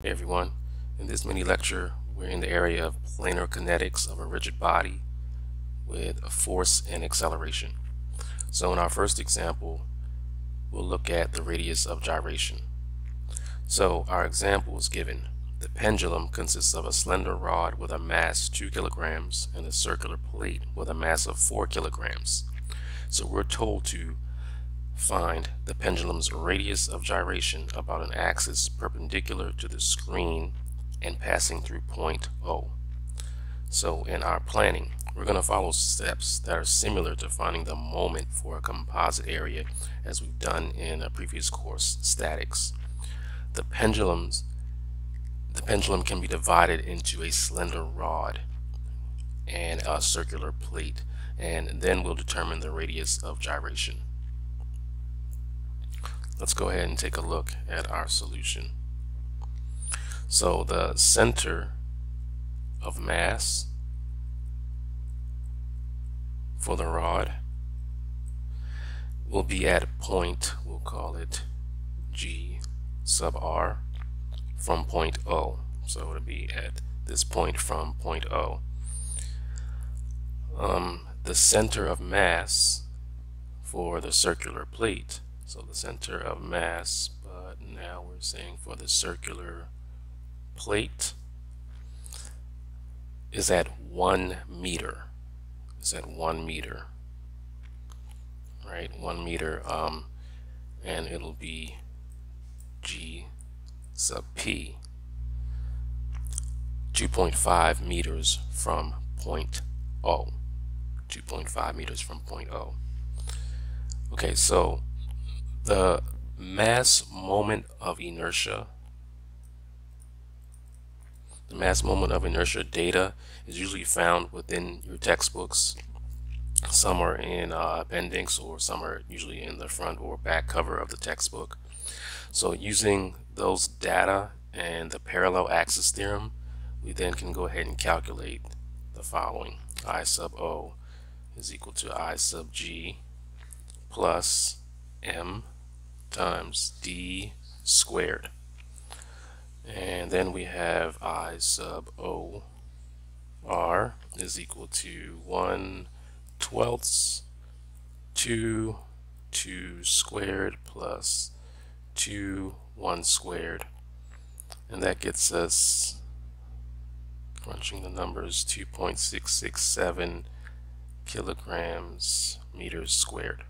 Hey everyone, in this mini lecture we're in the area of planar kinetics of a rigid body with a force and acceleration. So in our first example we'll look at the radius of gyration. So our example is given. The pendulum consists of a slender rod with a mass 2 kilograms and a circular plate with a mass of 4 kilograms. So we're told to Find the pendulum's radius of gyration about an axis perpendicular to the screen and passing through point O. So in our planning, we're going to follow steps that are similar to finding the moment for a composite area as we've done in a previous course, statics. The pendulums the pendulum can be divided into a slender rod and a circular plate and then we'll determine the radius of gyration. Let's go ahead and take a look at our solution. So the center of mass for the rod will be at point, we'll call it G sub R from point O. So it'll be at this point from point O. Um, the center of mass for the circular plate so the center of mass, but now we're saying for the circular plate is at one meter. Is at one meter. Right, one meter, um, and it'll be G sub P. 2.5 meters from point O. 2.5 meters from point O. Okay, so the mass moment of inertia. The mass moment of inertia data is usually found within your textbooks. Some are in uh, appendix or some are usually in the front or back cover of the textbook. So using those data and the parallel axis theorem we then can go ahead and calculate the following. I sub O is equal to I sub G plus M times d squared. And then we have I sub O R is equal to 1 twelfths 2 2 squared plus 2 1 squared. And that gets us, crunching the numbers, 2.667 kilograms meters squared.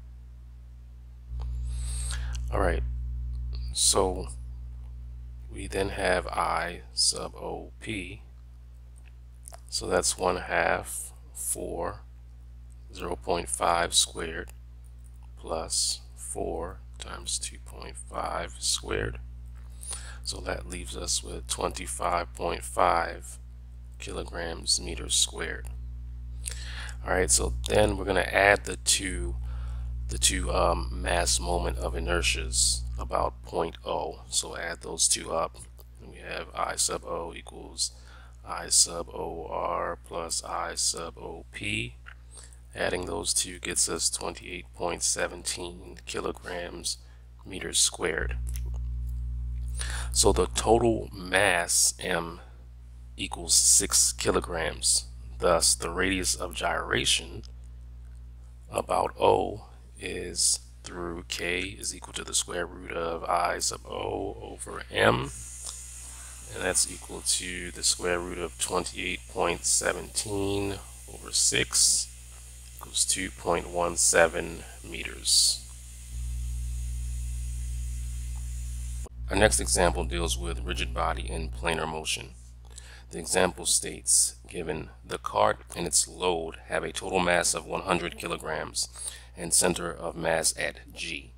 All right, so we then have I sub OP. So that's 1 half 4 0.5 squared plus 4 times 2.5 squared. So that leaves us with 25.5 kilograms meters squared. Alright, so then we're going to add the two the two um, mass moment of inertias about 0.0. So add those two up. And we have I sub O equals I sub OR plus I sub OP. Adding those two gets us 28.17 kilograms meters squared. So the total mass M equals 6 kilograms. Thus the radius of gyration about O is through k is equal to the square root of i sub o over m and that's equal to the square root of 28.17 over 6 equals 2.17 meters. Our next example deals with rigid body in planar motion. The example states, given the cart and its load have a total mass of 100 kilograms and center of mass at G.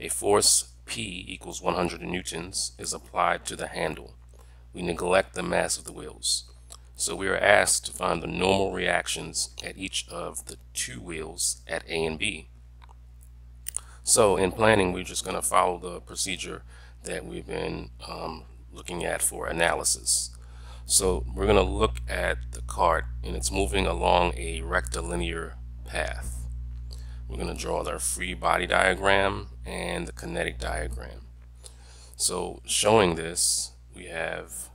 A force P equals 100 newtons is applied to the handle. We neglect the mass of the wheels. So we are asked to find the normal reactions at each of the two wheels at A and B. So in planning, we're just going to follow the procedure that we've been um, looking at for analysis. So we're going to look at the cart and it's moving along a rectilinear path. We're going to draw our free body diagram and the kinetic diagram. So showing this, we have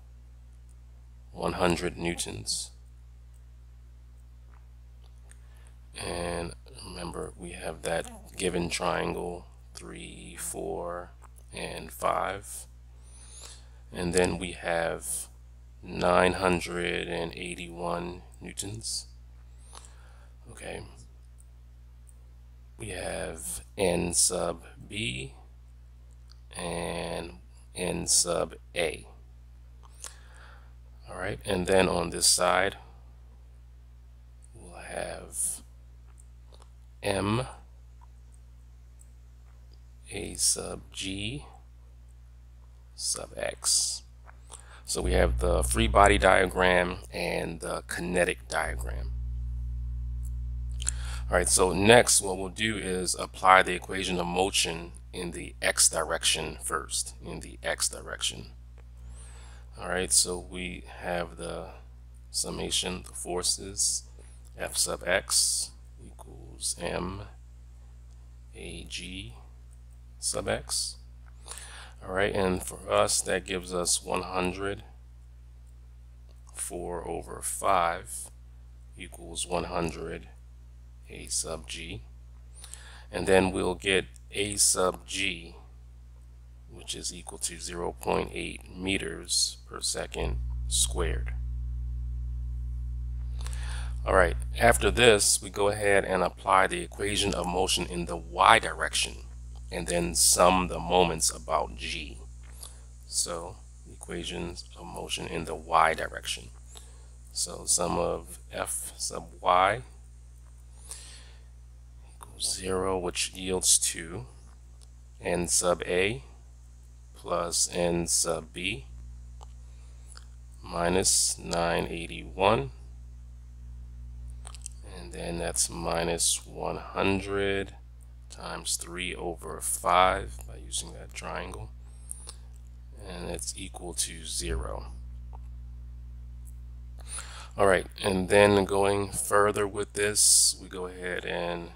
100 newtons. And remember, we have that given triangle 3, 4, and 5. And then we have 981 newtons. Okay. We have N sub B and N sub A. All right, and then on this side, we'll have M A sub G sub X. So we have the free body diagram and the kinetic diagram. All right, so next what we'll do is apply the equation of motion in the x direction first, in the x direction. All right, so we have the summation, the forces, F sub x equals M A G sub x. All right, and for us, that gives us 100 4 over 5 equals 100 a sub g. And then we'll get a sub g, which is equal to 0.8 meters per second squared. All right, after this, we go ahead and apply the equation of motion in the y direction and then sum the moments about g. So equations of motion in the y direction. So sum of f sub y 0, which yields to n sub a plus n sub b minus 981 and then that's minus 100 times 3 over 5 by using that triangle. And it's equal to 0. Alright, and then going further with this, we go ahead and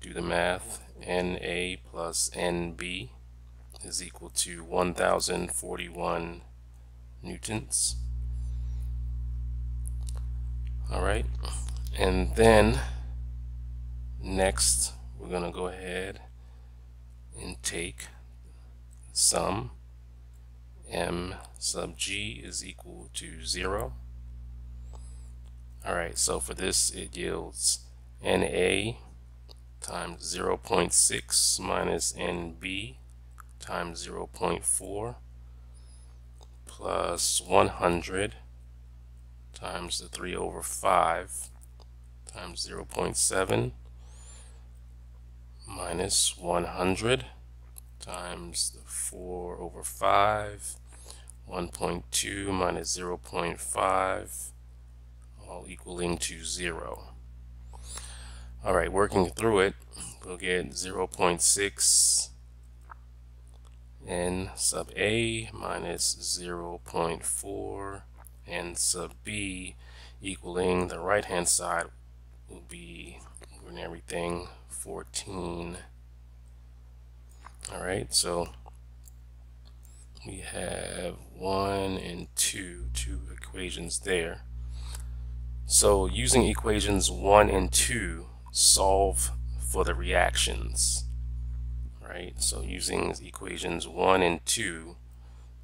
do the math. NA plus NB is equal to 1041 newtons. Alright, and then next we're going to go ahead and take sum m sub g is equal to 0. Alright, so for this it yields NA times 0.6 minus NB times 0.4 plus 100 times the 3 over 5 times 0.7 minus 100 times the 4 over 5 1.2 minus 0.5 all equaling to 0. Alright, working through it, we'll get 0.6 n sub a minus 0.4 n sub b equaling the right hand side will be and everything 14 all right so we have one and two two equations there. So using equations 1 and 2 solve for the reactions right? So using equations 1 and 2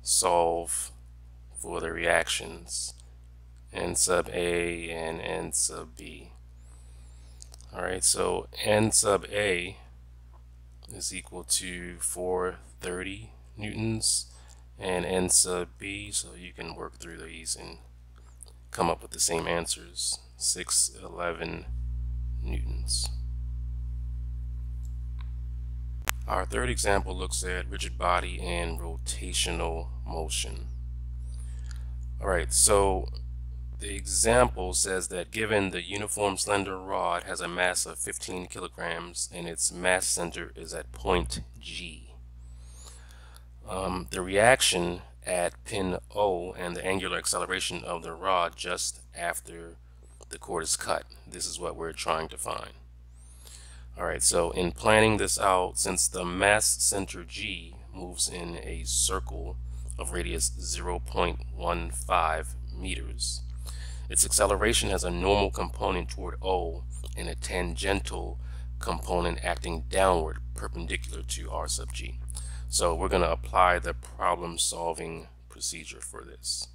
solve for the reactions n sub a and n sub b. Alright so n sub a is equal to 430 newtons and n sub b. So you can work through these and come up with the same answers. 611 newtons our third example looks at rigid body and rotational motion. Alright so the example says that given the uniform slender rod has a mass of 15 kilograms and its mass center is at point G. Um, the reaction at pin O and the angular acceleration of the rod just after the cord is cut. This is what we're trying to find. Alright, so in planning this out, since the mass center G moves in a circle of radius 0.15 meters. Its acceleration has a normal component toward O and a tangential component acting downward perpendicular to R sub g. So we're going to apply the problem solving procedure for this.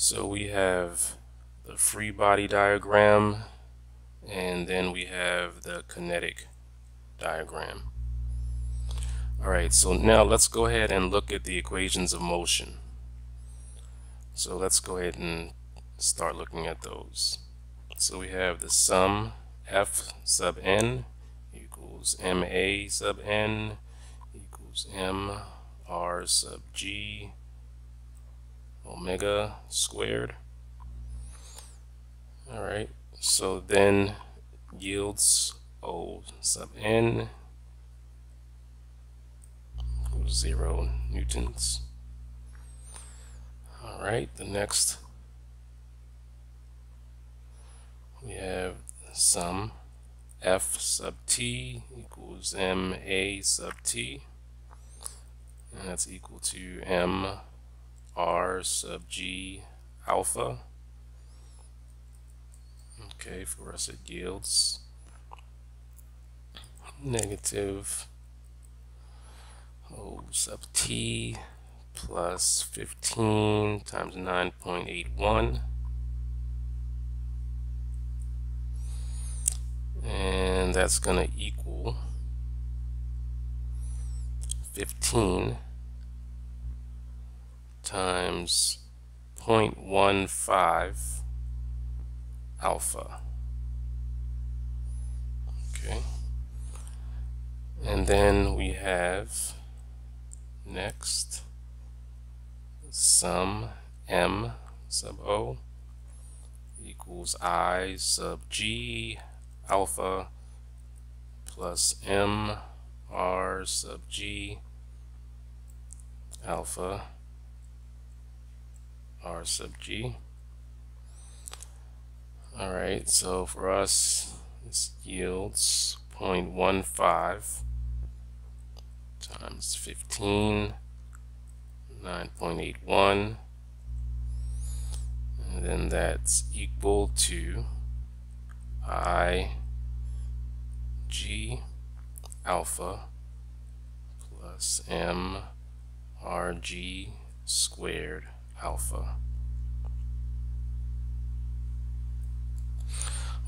So we have the free body diagram and then we have the kinetic diagram. Alright, so now let's go ahead and look at the equations of motion. So let's go ahead and start looking at those. So we have the sum F sub n equals MA sub n equals M R sub G omega squared. Alright, so then yields O sub n equals zero newtons. Alright, the next we have sum f sub t equals m a sub t and that's equal to m r sub g alpha. Okay for us it yields. Negative o sub t plus 15 times 9.81 and that's going to equal 15 times 0.15 alpha. Okay. And then we have next sum m sub o equals i sub g alpha plus m r sub g alpha r sub g. Alright so for us this yields 0.15 times 15 9.81 and then that's equal to I G alpha plus M R G squared alpha.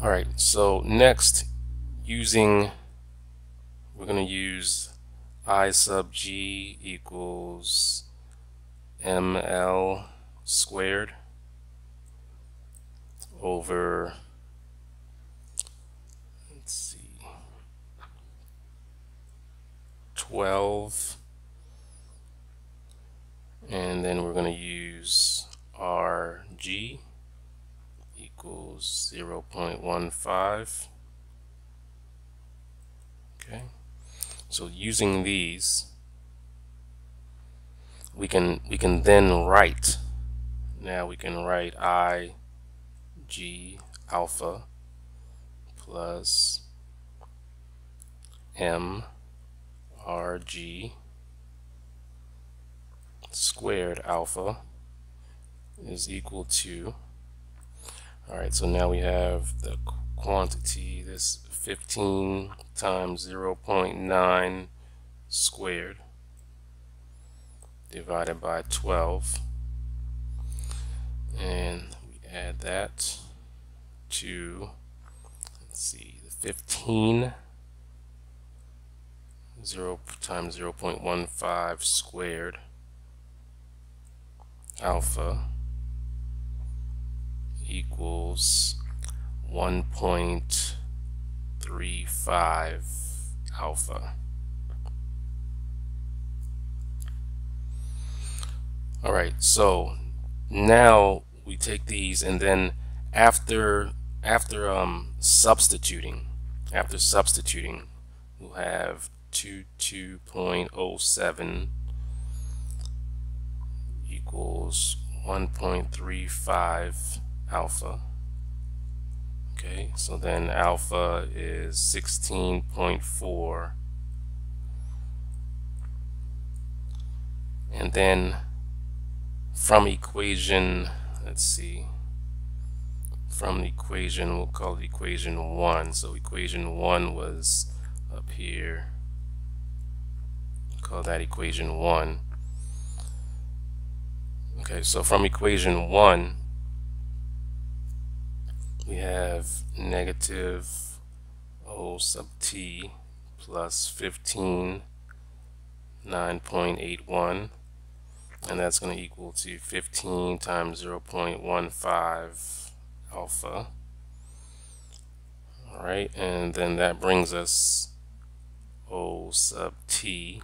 Alright, so next using we're going to use I sub G equals ml squared over let's see 12 and then we're going to use RG equals 0.15 okay. So using these we can we can then write. Now we can write i g alpha plus m r g squared alpha is equal to alright so now we have the quantity this 15 times 0.9 squared divided by 12 and we add that to let's see the 15 0 times 0 0.15 squared alpha equals 1.35 alpha. All right so now we take these and then after after um, substituting after substituting we'll have 22.07 equals 1.35 alpha. Okay so then alpha is 16.4 and then from equation let's see from the equation we'll call it equation 1 so equation 1 was up here. Call that equation 1 okay so from equation 1 we have negative O sub t plus 15 9.81 and that's going to equal to 15 times 0.15 alpha. Alright and then that brings us O sub t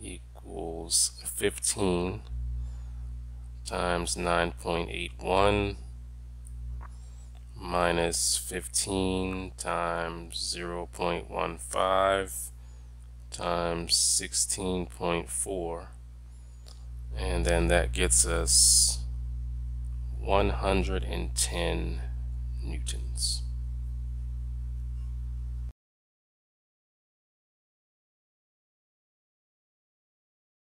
equals 15 times 9.81 minus 15 times 0.15 times 16.4 and then that gets us 110 newtons.